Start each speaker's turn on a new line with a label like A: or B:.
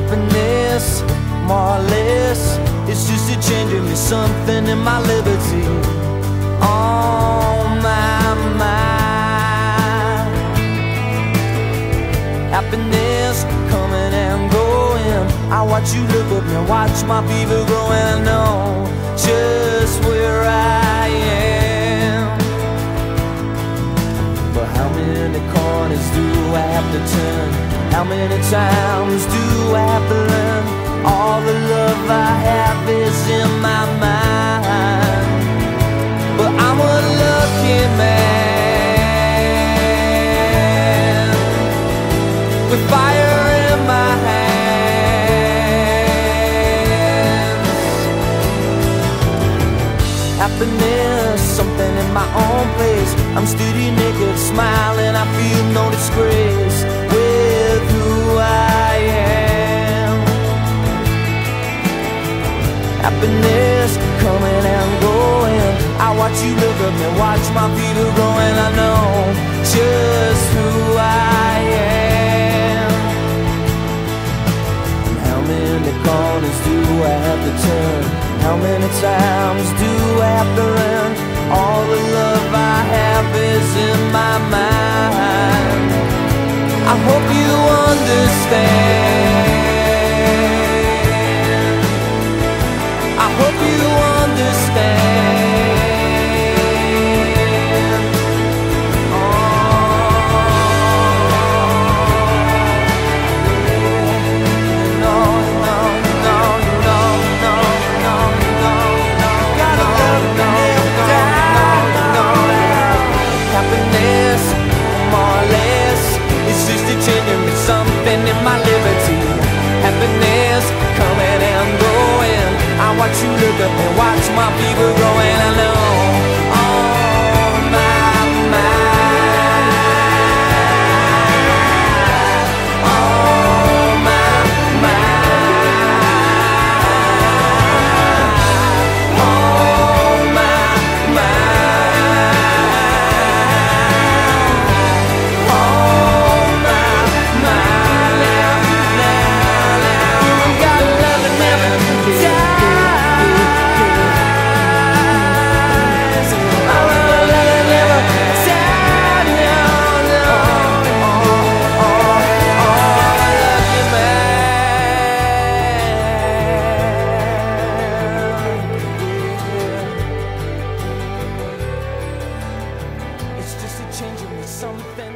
A: happiness, more or less. It's just a change in me, something in my liberty. On my mind, happiness coming and going. I watch you look at me, watch my fever growing. I know just where I am. But how many corners do I have to turn? How many times do I have to learn? All the love I have is in my mind. But I'm a lucky man with fire in my hands. Happiness, something in my own place. I'm steady naked, smiling. I feel no disgrace Happiness coming and going. I watch you look at me, watch my feet are growing. I know just who I am. And how many corners do I have to turn? How many times do I have to learn? All the love I have is in my mind. I hope you understand. something.